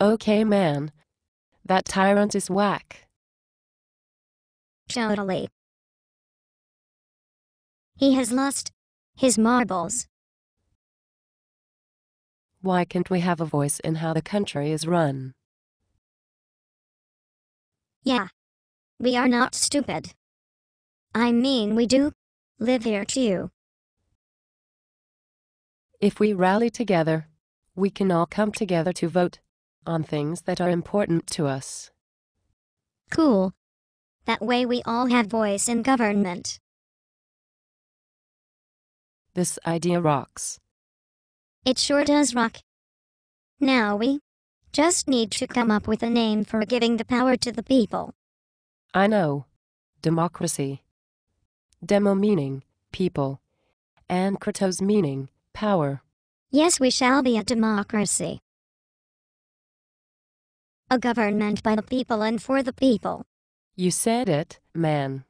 Okay, man. That tyrant is whack. Totally. He has lost his marbles. Why can't we have a voice in how the country is run? Yeah. We are not stupid. I mean, we do live here too. If we rally together, we can all come together to vote on things that are important to us. Cool. That way we all have voice in government. This idea rocks. It sure does rock. Now we just need to come up with a name for giving the power to the people. I know. Democracy. Demo meaning people, and Kratos meaning power. Yes, we shall be a democracy. A government by the people and for the people. You said it, man.